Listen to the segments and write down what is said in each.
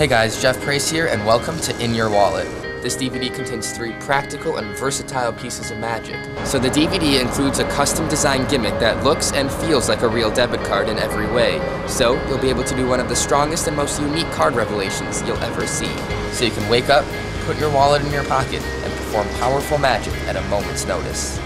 Hey guys, Jeff Prace here, and welcome to In Your Wallet. This DVD contains three practical and versatile pieces of magic. So the DVD includes a custom design gimmick that looks and feels like a real debit card in every way. So you'll be able to do one of the strongest and most unique card revelations you'll ever see. So you can wake up, put your wallet in your pocket, and perform powerful magic at a moment's notice.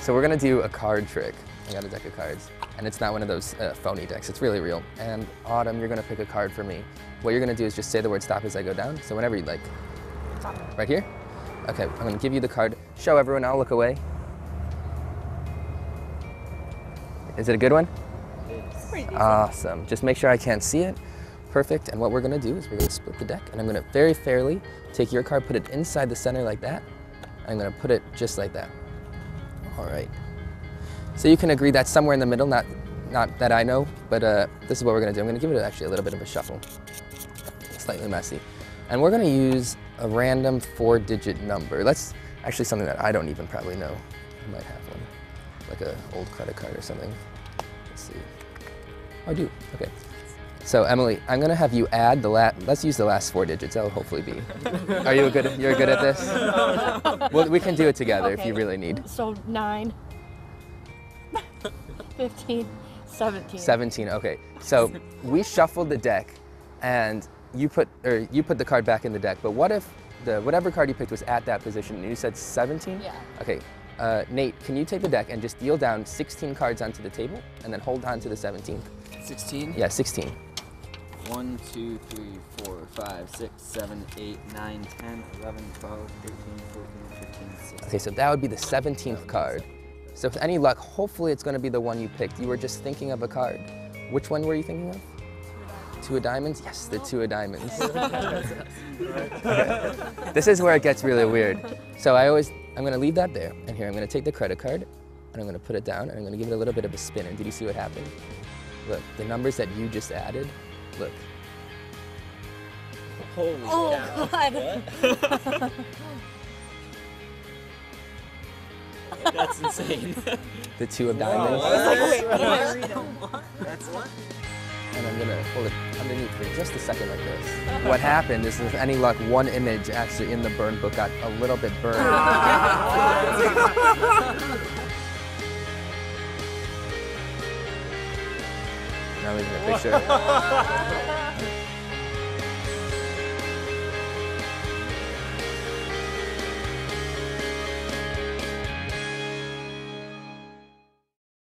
So we're gonna do a card trick. I got a deck of cards, and it's not one of those uh, phony decks. It's really real. And Autumn, you're gonna pick a card for me. What you're gonna do is just say the word stop as I go down. So whenever you'd like. Stop. Right here? Okay, I'm gonna give you the card. Show everyone, I'll look away. Is it a good one? Awesome. Just make sure I can't see it. Perfect. And what we're gonna do is we're gonna split the deck, and I'm gonna very fairly take your card, put it inside the center like that. I'm gonna put it just like that. All right. So you can agree that's somewhere in the middle, not, not that I know, but uh, this is what we're gonna do. I'm gonna give it actually a little bit of a shuffle. Slightly messy. And we're gonna use a random four digit number. That's actually something that I don't even probably know. I might have one, like an old credit card or something. Let's see. Oh, I do, okay. So Emily, I'm gonna have you add the last, let's use the last four digits, that'll hopefully be. Are you good, you're good at this? Well, we can do it together if you really need. So nine, 15, 17. 17, okay. So we shuffled the deck and you put, or you put the card back in the deck, but what if the, whatever card you picked was at that position and you said 17? Yeah. Okay, uh, Nate, can you take the deck and just deal down 16 cards onto the table and then hold on to the 17th? 16? Yeah, 16. 1, 2, 3, 4, 5, 6, 7, 8, 9, 10, 11, 12, 13, 14, 15, 16. Okay, so that would be the 17th card. So with any luck, hopefully it's gonna be the one you picked. You were just thinking of a card. Which one were you thinking of? Two of diamonds? Yes, the two of diamonds. this is where it gets really weird. So I always, I'm gonna leave that there. And here, I'm gonna take the credit card and I'm gonna put it down and I'm gonna give it a little bit of a spin. And did you see what happened? Look, the numbers that you just added, look. Holy Oh, God. That's insane. The two of diamonds. Like, wait, what do I read 'em? That's what? and I'm gonna hold it underneath for just a second like this. What happened is, with any luck, one image actually in the burn book got a little bit burned. Ah. now leaving a picture.